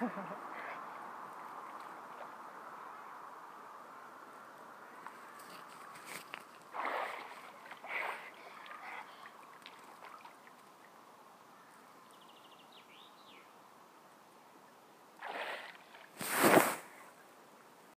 Ha ha.